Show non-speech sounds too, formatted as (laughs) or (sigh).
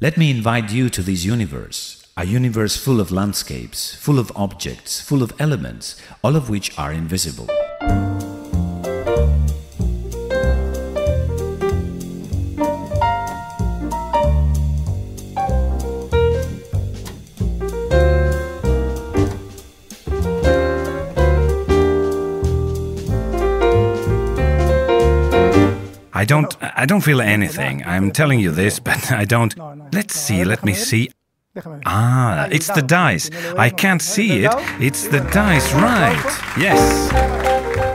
Let me invite you to this universe, a universe full of landscapes, full of objects, full of elements, all of which are invisible. I don't I don't feel anything. I'm telling you this, but (laughs) I don't. Let's see, let me see. Ah, it's the dice. I can't see it. It's the dice, right. Yes.